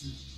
Jackson.